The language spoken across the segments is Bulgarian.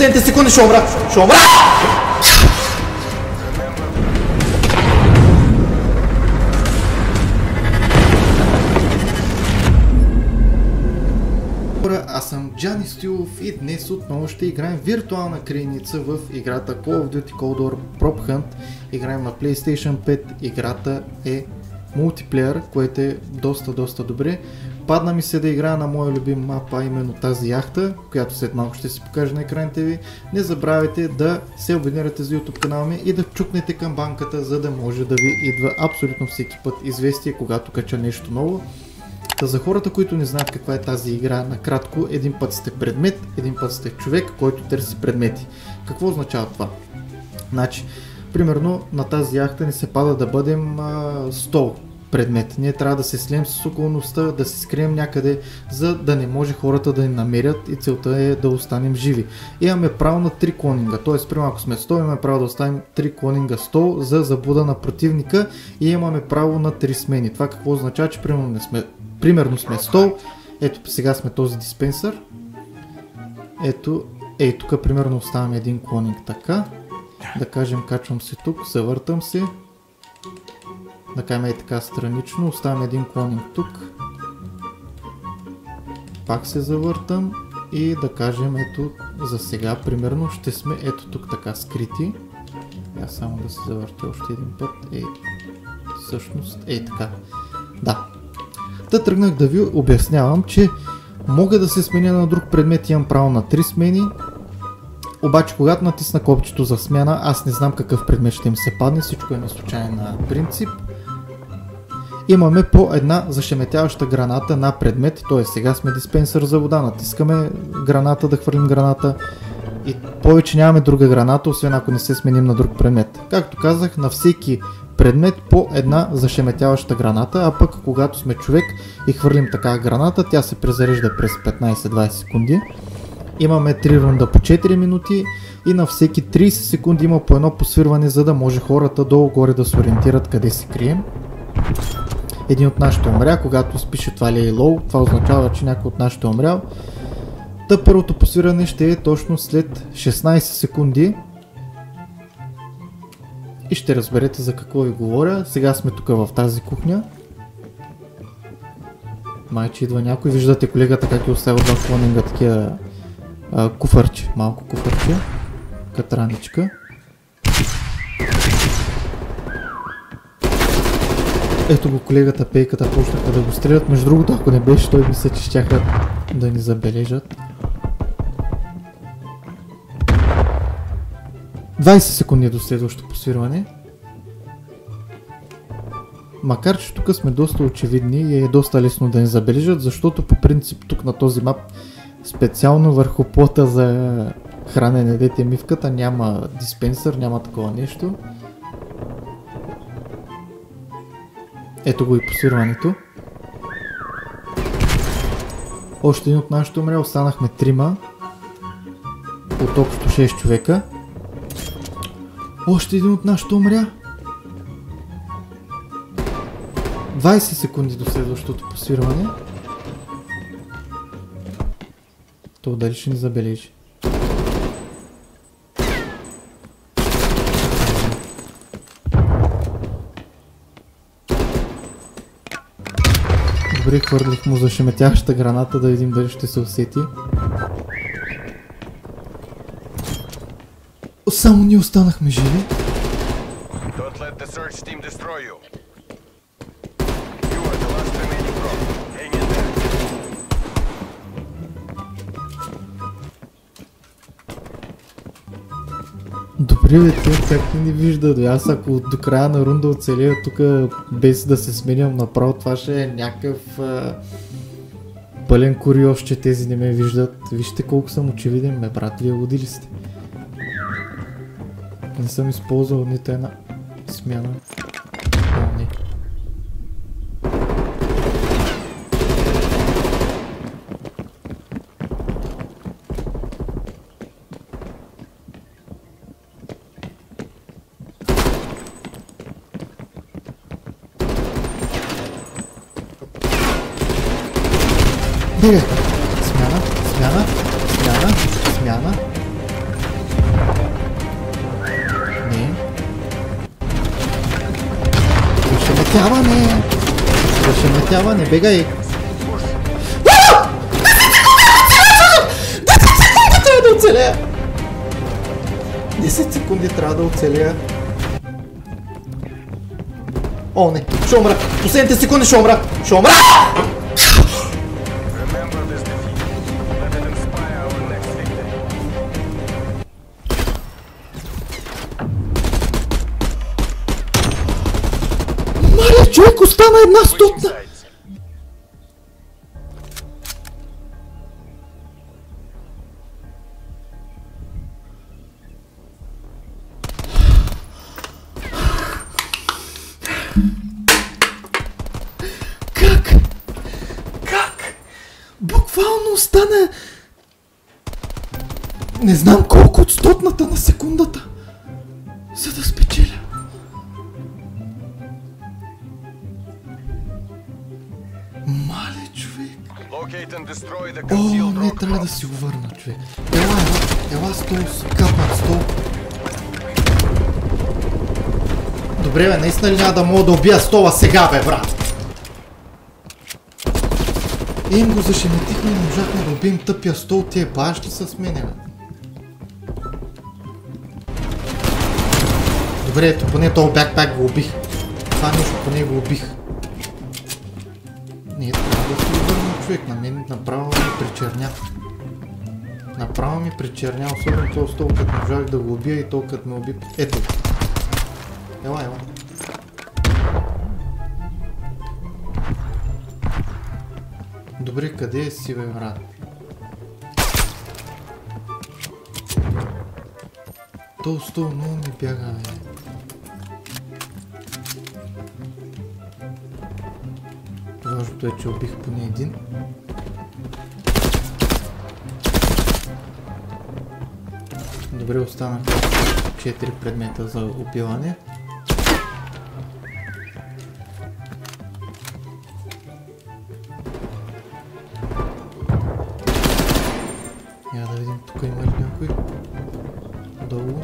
последните секунди ще! Хора, аз съм Джани Стюлов и днес отново ще играем виртуална крайница в играта Call of Duty Cold War Prop Hunt. Играем на PlayStation 5, играта е мултиплеер, което е доста, доста добре. Падна ми се да играя на моя любим мап, а именно тази яхта, която след малко ще си покажа на екраните ви. Не забравяйте да се абонирате за YouTube канала ми и да чукнете към банката, за да може да ви идва абсолютно всеки път известие, когато кача нещо ново. Та за хората, които не знаят каква е тази игра, накратко, един път сте предмет, един път сте човек, който търси предмети. Какво означава това? Значи, примерно на тази яхта ни се пада да бъдем а, стол предмет. Ние трябва да се слием с околността, да се скрием някъде, за да не може хората да ни намерят и целта е да останем живи. Имаме право на 3 клонинга, т.е. примерно ако сме 100, имаме право да оставим 3 клонинга 100 за забуда на противника и имаме право на 3 смени. Това какво означава, че примерно, не сме, примерно сме 100, ето сега сме този диспенсър, ето, ей тук примерно оставяме един клонинг така, да кажем качвам се тук, завъртам се, да и така странично, оставям един клонинг тук. Пак се завъртам и да кажем ето за сега примерно ще сме ето тук така скрити. Я само да се завъртя още един път. Е, всъщност, е така. Да. Та тръгнах да ви обяснявам, че мога да се сменя на друг предмет, имам право на 3 смени, обаче, когато натисна копчето за смяна, аз не знам какъв предмет ще им се падне, всичко е на случайен принцип имаме по една зашеметяваща граната на предмет, т.е. сега сме диспенсър за вода, натискаме граната да хвърлим граната и повече нямаме друга граната, освен ако не се сменим на друг предмет. Както казах, на всеки предмет по една зашеметяваща граната, а пък когато сме човек и хвърлим така граната, тя се презарежда през 15-20 секунди. Имаме 3 рунда по 4 минути и на всеки 30 секунди има по едно посвирване, за да може хората долу-горе да се ориентират къде се крием един от нашите умря, когато спише това ли е лоу, това означава, че някой от нашите е умрял. Та първото посиране ще е точно след 16 секунди. И ще разберете за какво ви говоря. Сега сме тук в тази кухня. Майче идва някой. Виждате колегата как е оставил два клонинга такива куфърче, малко куфърче, катраничка. Ето го колегата пейката почнаха да го стрелят. Между другото, ако не беше, той мисля, че щяха да ни забележат. 20 секунди до следващото посвирване. Макар, че тук сме доста очевидни и е доста лесно да ни забележат, защото по принцип тук на този мап специално върху плота за хранене дете мивката няма диспенсър, няма такова нещо. Ето го и посвирването. Още един от нашото умря, останахме трима. От общо 6 човека. Още един от нашото умря. 20 секунди до следващото посвирване. То дали ще ни забележи. Добре, му зашеметяща граната да видим дали ще се усети. Само ние останахме живи. Добре, те не ни виждат? Аз ако до края на рунда оцелия тук без да се сменям направо, това ще е някакъв а, пълен куриоз, че тези не ме виждат. Вижте колко съм очевиден, ме брат, вие лудили сте. Не съм използвал нито една смяна. Бире! Смяна, смяна, смяна, смяна. Не. Зашеметяване! Зашеметяване, бегай! трябва да оцелея! 10 секунди трябва да оцелея. О, не! Ще умра! Последните секунди ще умра! Ще умра! Човек остана една стотна! Как? Как? Буквално остана... Не знам колко от стотната на секундата, за да О, не, трябва да си го върна, човек. Ела, ела, ела стол, капа, стол. Добре, бе, наистина ли няма да мога да убия стола сега, бе, брат? Им го зашеметихме и не можахме да убием тъпия стол, тия бащи с мене, бе. Добре, ето, поне този бякпак го убих. Това нещо поне го убих. Не, трябва да си го върна човек, на мен направо ми причерня. Направо ми причерня, особено този стол, като можах да го убия и то като ме уби. Ето. Ела, ела. Добре, къде е си, бе, брат? То стол много ми бяга, бе. Важното е, че убих поне един. Добре, останаха 4 предмета за убиване. Я да видим, тук има ли някой? Долу.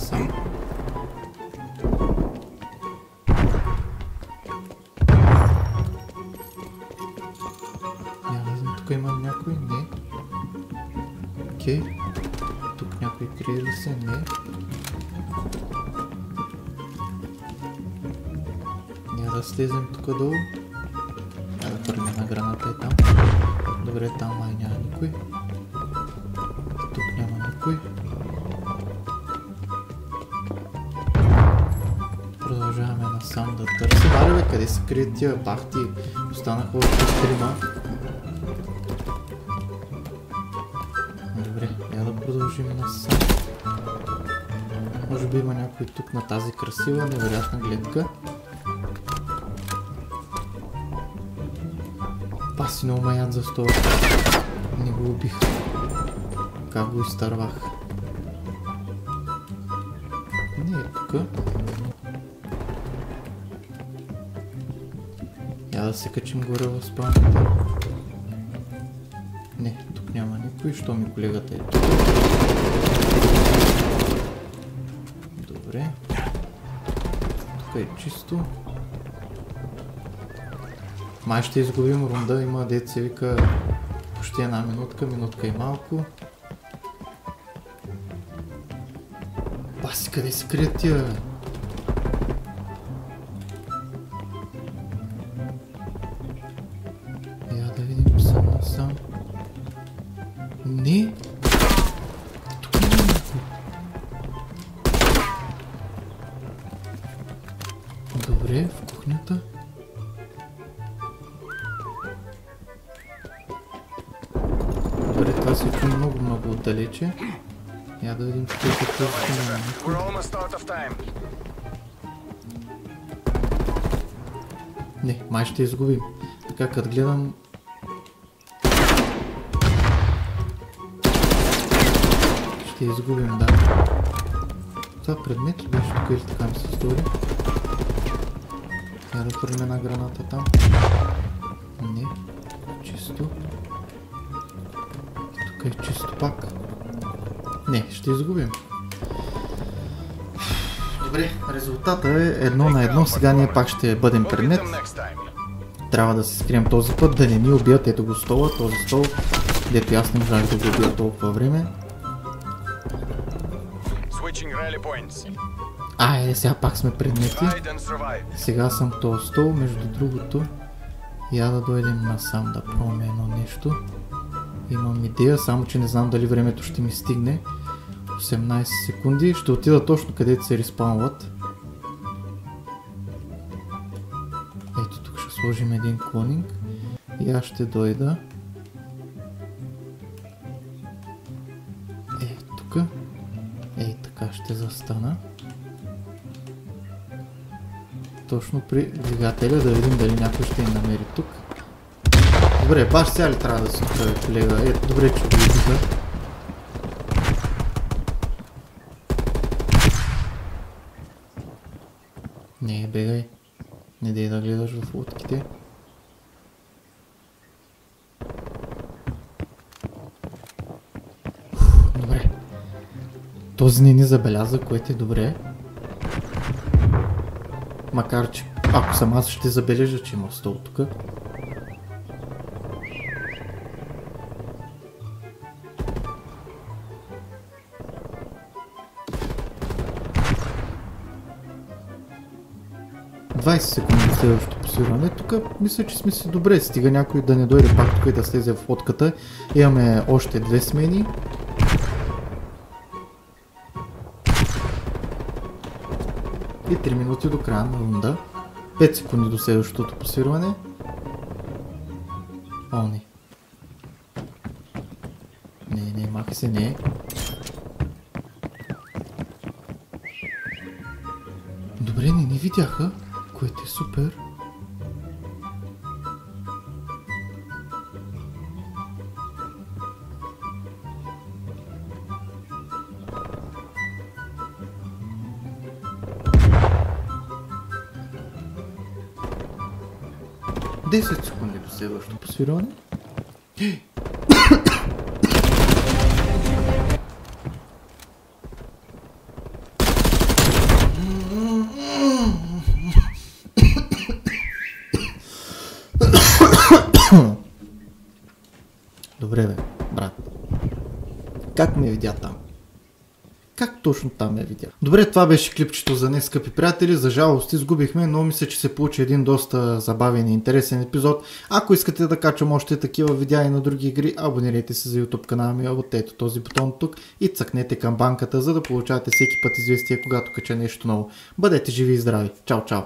Насам. Няма да знам, тук има някой? Не. Окей. Тук някой крие ли се? Не. Няма да слезем тук долу. Няма да една граната е там. Добре, там май няма никой. Насам да търсим. Аре бе, къде се крият тия бахти? Останаха още трима. Добре, я да продължим насам. Може би има някой тук на тази красива, невероятна гледка. Паси много маян за стола. Не го убих. Как го изтървах? Не е тук. Я да се качим горе в спалнята. Не, тук няма никой, що ми колегата е тук. Добре. Тук е чисто. Май ще изгубим рунда, има дет се вика почти една минутка, минутка и малко. Паси, къде се крият тия? бе? Добре, това се чу много, много отдалече. Я да видим какво of time. Не, май ще изгубим. Така, като гледам... Ще изгубим, да. Това предмет ли беше тук или така ми се стори? Я да хвърлим една граната там. Не. Чисто. Тук е чисто пак. Не, ще изгубим. Добре, резултата е едно на едно. Сега ние пак ще бъдем предмет. Трябва да се скрием този път, да не ни убият. Ето го стола, този стол, дето аз не можах да го убия толкова време. Points. Айде, сега пак сме предмети. Сега съм този стол, между другото. Я да дойдем насам да пробваме едно нещо. Имам идея, само че не знам дали времето ще ми стигне. 18 секунди. Ще отида точно където се респаунват. Ето тук ще сложим един клонинг. И аз ще дойда. Е, тук. Ей, така ще застана. Точно при двигателя да видим дали някой ще ни намери тук. Добре, баш сега ли трябва да се отправя, колега? Е, добре, че го видиха. Не, бегай. Не дей да гледаш в лодките. Добре. Този не ни забеляза, което е добре. Макар, че ако съм аз ще забележа, че има стол тук. ...20 секунди следващото посиране. Тук мисля, че сме си добре. Стига някой да не дойде пак тук и да слезе в лодката. Имаме още две смени. И 3 минути до края на рунда. 5 секунди до следващото посирване. О, не. Не, не, махай се, не. Добре, не ни видяха, което е супер. Десет секунди до следващото посвирване. Как ме видя там? Как точно там ме видя? Добре, това беше клипчето за днес, скъпи приятели. За жалост изгубихме, но мисля, че се получи един доста забавен и интересен епизод. Ако искате да качвам още такива видеа и на други игри, абонирайте се за YouTube канала ми от ето този бутон тук и цъкнете към банката, за да получавате всеки път известие, когато кача нещо ново. Бъдете живи и здрави. Чао, чао!